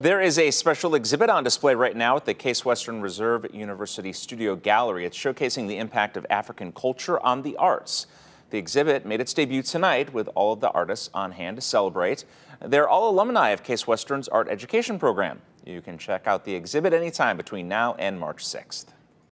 There is a special exhibit on display right now at the Case Western Reserve University Studio Gallery. It's showcasing the impact of African culture on the arts. The exhibit made its debut tonight with all of the artists on hand to celebrate. They're all alumni of Case Western's art education program. You can check out the exhibit anytime between now and March 6th.